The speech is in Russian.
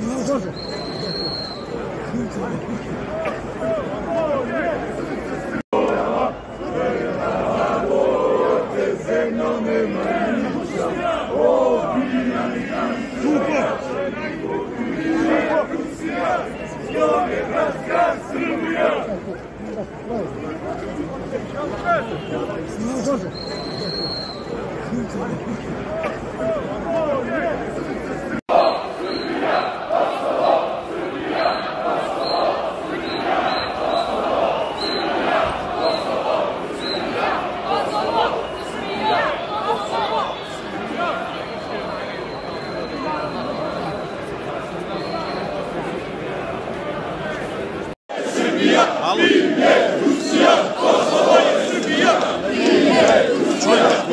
Ну, тоже. зеленых рассказ семья. Ну, тоже. Türkiye, Rusya, Kosova, Türkiye, Türkiye, Rusya,